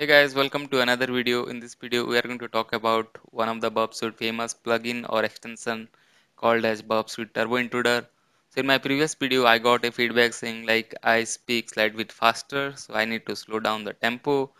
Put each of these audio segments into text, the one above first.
Hey guys, welcome to another video. In this video, we are going to talk about one of the Burp Suite famous plugin or extension called as Burp Suite Turbo Intruder. So in my previous video, I got a feedback saying like I speak slight bit faster, so I need to slow down the tempo.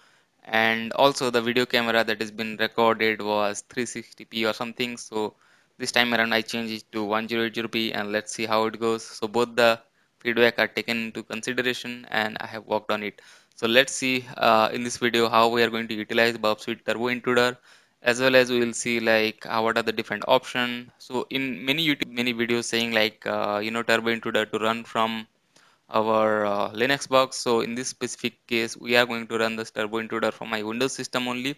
And also the video camera that has been recorded was 360p or something. So this time around, I changed it to 1080p and let's see how it goes. So both the feedback are taken into consideration and I have worked on it. So let's see uh, in this video how we are going to utilize Burp Suite Turbo Intruder as well as we will see like uh, what are the different options. So in many YouTube many videos saying like uh, you know Turbo Intruder to run from our uh, Linux box. So in this specific case we are going to run this Turbo Intruder from my Windows system only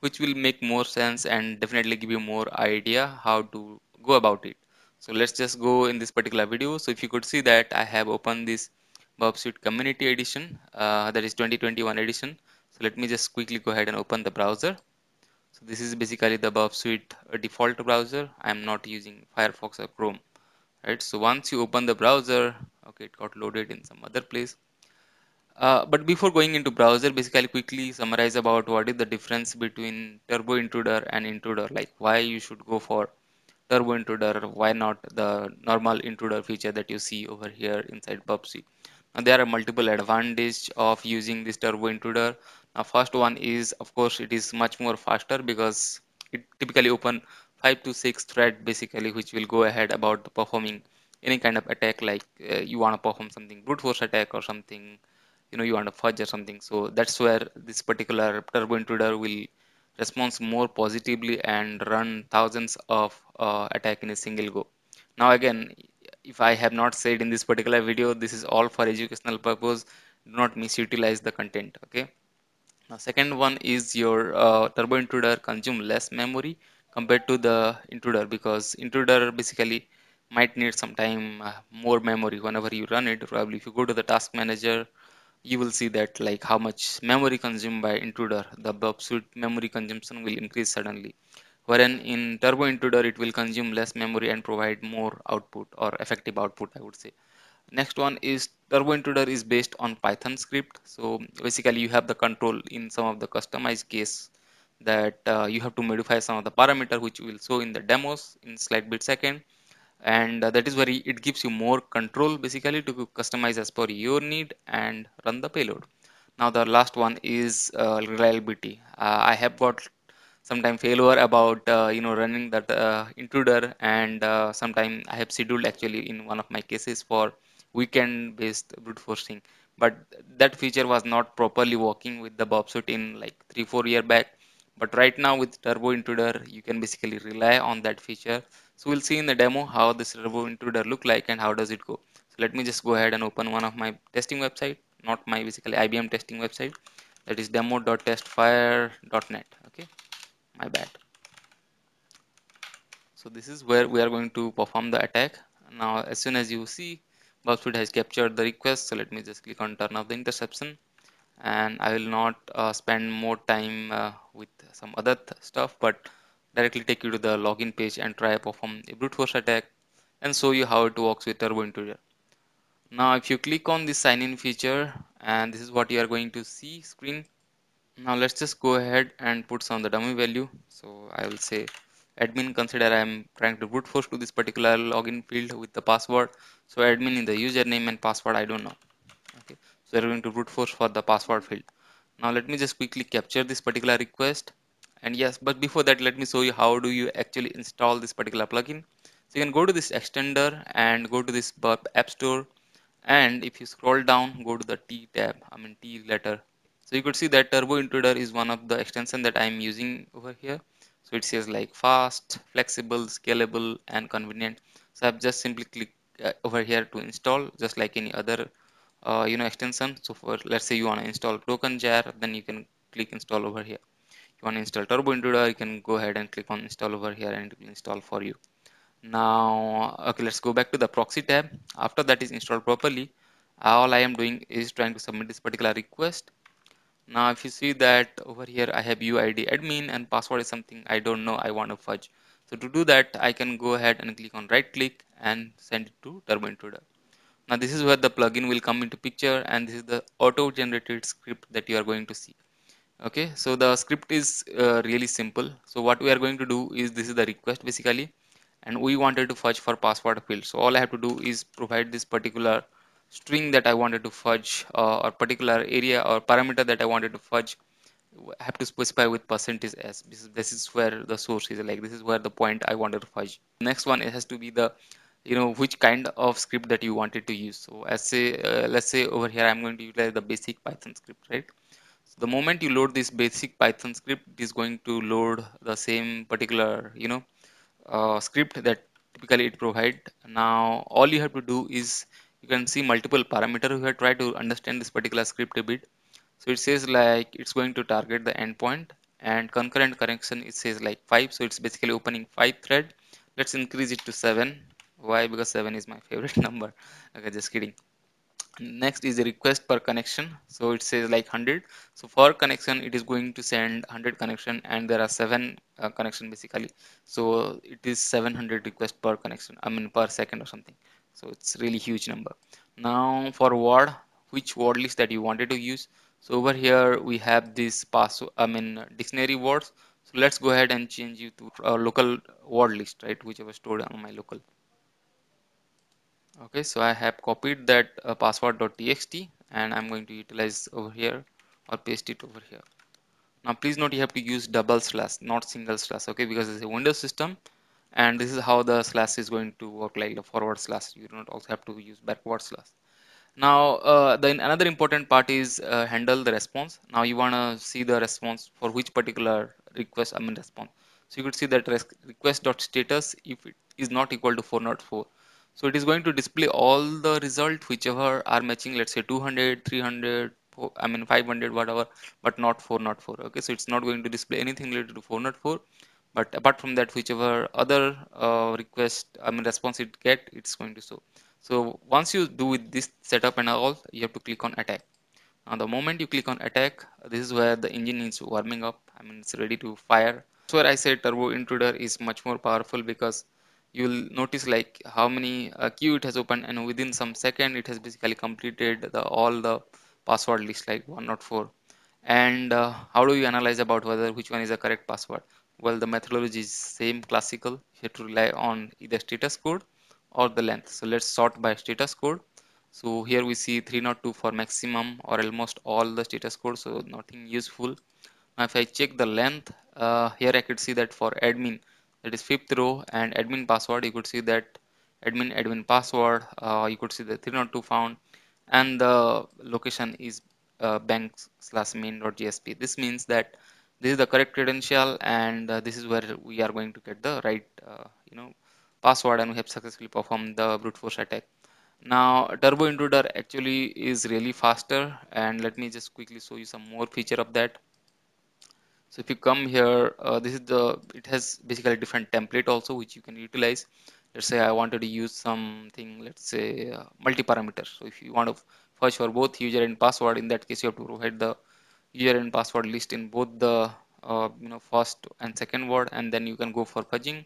which will make more sense and definitely give you more idea how to go about it. So let's just go in this particular video. So if you could see that I have opened this Burp Suite Community Edition uh, that is 2021 edition. So let me just quickly go ahead and open the browser. So this is basically the Burp Suite uh, default browser. I am not using Firefox or Chrome. Right. So once you open the browser, okay, it got loaded in some other place. Uh, but before going into browser, basically quickly summarize about what is the difference between Turbo Intruder and Intruder, like why you should go for Turbo Intruder, why not the normal Intruder feature that you see over here inside Burp Suite there are multiple advantages of using this turbo intruder. Now first one is of course it is much more faster because it typically open five to six thread basically which will go ahead about performing any kind of attack like uh, you want to perform something brute force attack or something you know you want to fudge or something. So that's where this particular turbo intruder will respond more positively and run thousands of uh, attack in a single go. Now again if I have not said in this particular video this is all for educational purpose. Do not misutilize the content okay? Now second one is your uh, turbo intruder consume less memory compared to the intruder because intruder basically might need some time uh, more memory whenever you run it. Probably if you go to the task manager you will see that like how much memory consumed by intruder. The Suite memory consumption will increase suddenly wherein in turbo intruder it will consume less memory and provide more output or effective output i would say. Next one is turbo intruder is based on python script. So basically you have the control in some of the customized case that uh, you have to modify some of the parameter which we will show in the demos in slight bit second. And uh, that is where it gives you more control basically to customize as per your need and run the payload. Now the last one is uh, reliability. Uh, i have got sometime failure about uh, you know running that uh, intruder and uh, sometime i have scheduled actually in one of my cases for weekend based brute forcing. But that feature was not properly working with the Burp Suite in like three four year back. But right now with turbo intruder you can basically rely on that feature. So we'll see in the demo how this turbo intruder look like and how does it go. So let me just go ahead and open one of my testing website not my basically ibm testing website. That is demo.testfire.net okay my bad. So this is where we are going to perform the attack. Now as soon as you see Suite has captured the request so let me just click on turn off the interception. And I will not uh, spend more time uh, with some other th stuff but directly take you to the login page and try to perform a brute force attack and show you how it works with Turbo Intruder. Now if you click on the sign in feature and this is what you are going to see screen now let's just go ahead and put some of the dummy value. So i will say admin consider i am trying to brute force to this particular login field with the password. So admin in the username and password i don't know. Okay. So we're going to brute force for the password field. Now let me just quickly capture this particular request. And yes but before that let me show you how do you actually install this particular plugin. So you can go to this extender and go to this app store. And if you scroll down go to the t tab i mean t letter so you could see that turbo intruder is one of the extension that i'm using over here. So it says like fast flexible scalable and convenient. So i've just simply clicked uh, over here to install just like any other uh, you know extension. So for let's say you want to install token jar then you can click install over here. You want to install turbo intruder you can go ahead and click on install over here and it will install for you. Now okay let's go back to the proxy tab. After that is installed properly all i am doing is trying to submit this particular request now if you see that over here I have UID admin and password is something I don't know I want to fudge. So to do that I can go ahead and click on right click and send it to Turbo Intruder now this is where the plugin will come into picture and this is the auto generated script that you are going to see. Okay so the script is uh, really simple. So what we are going to do is this is the request basically and we wanted to fudge for password field. So all I have to do is provide this particular string that I wanted to fudge uh, or particular area or parameter that I wanted to fudge I have to specify with percentage s. This is, where the source is like this is where the point I wanted to fudge. Next one it has to be the you know which kind of script that you wanted to use. So as say uh, let's say over here I'm going to utilize the basic Python script right? So the moment you load this basic Python script it is going to load the same particular you know uh, script that typically it provide. Now all you have to do is you can see multiple parameter. Here try to understand this particular script a bit. So it says like it's going to target the endpoint and concurrent connection it says like 5 so it's basically opening 5 thread. Let's increase it to 7 why? Because 7 is my favorite number. Okay just kidding. Next is the request per connection. So it says like 100 so for connection it is going to send 100 connection and there are seven uh, connection basically. So it is 700 request per connection i mean per second or something so it's really huge number. Now for word which word list that you wanted to use? So over here we have this password i mean dictionary words. So let's go ahead and change you to a local word list right? Which was stored on my local. Okay so I have copied that uh, password.txt and I'm going to utilize over here or paste it over here. Now please note you have to use double slash not single slash okay? Because it's a Windows system and this is how the slash is going to work like the forward slash. You do not also have to use backward slash. Now uh, then another important part is uh, handle the response. Now you want to see the response for which particular request I mean response. So you could see that request.status if it is not equal to 404 so it is going to display all the result whichever are matching let's say 200 300 i mean 500 whatever but not 404 okay so it's not going to display anything related to 404 but apart from that whichever other uh, request i mean response it get it's going to show. So once you do with this setup and all you have to click on attack. Now the moment you click on attack this is where the engine is warming up. I mean it's ready to fire. So where i say turbo intruder is much more powerful because you will notice like how many uh, queue it has opened and within some second it has basically completed the all the password list like 104 and uh, how do you analyze about whether which one is the correct password well the methodology is same classical. You have to rely on either status code or the length. So let's sort by status code. So here we see 302 for maximum or almost all the status code so nothing useful. Now if I check the length uh, here I could see that for admin that is fifth row and admin password you could see that admin admin password uh, you could see the 302 found and the location is uh, bank slash main.jsp this means that this is the correct credential and uh, this is where we are going to get the right uh, you know password and we have successfully performed the brute force attack. Now turbo intruder actually is really faster and let me just quickly show you some more feature of that. So if you come here uh, this is the it has basically different template also which you can utilize. Let's say I wanted to use something let's say uh, multi-parameter. So if you want to fetch for both user and password in that case you have to provide the user and password list in both the uh, you know first and second word and then you can go for fudging.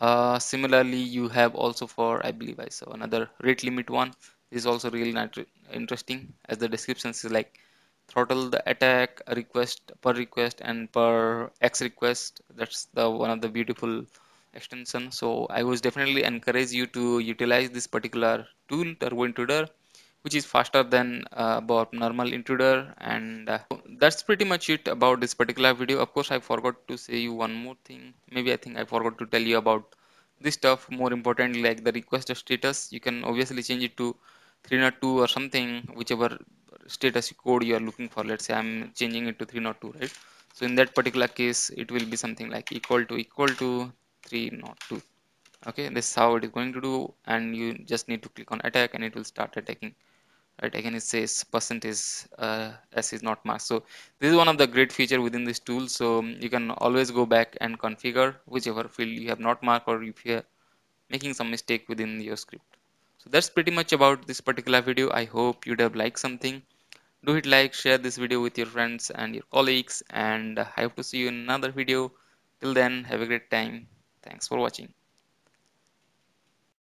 Uh, similarly you have also for I believe I saw another rate limit one. This is also really not interesting as the description is like throttle the attack request per request and per x request. That's the one of the beautiful extension. So i was definitely encourage you to utilize this particular tool turbo intruder which is faster than uh, normal intruder and uh, that's pretty much it about this particular video. Of course i forgot to say you one more thing. Maybe i think i forgot to tell you about this stuff. More importantly like the request status. You can obviously change it to 302 or something whichever status code you are looking for. Let's say i'm changing it to 302 right? So in that particular case it will be something like equal to equal to 302 okay this is how it is going to do and you just need to click on attack and it will start attacking right? Again it says percentage uh, s is not marked so this is one of the great feature within this tool. So you can always go back and configure whichever field you have not marked or if you are making some mistake within your script. So that's pretty much about this particular video. I hope you'd have liked something. Do hit like share this video with your friends and your colleagues and i hope to see you in another video. Till then have a great time. Thanks for watching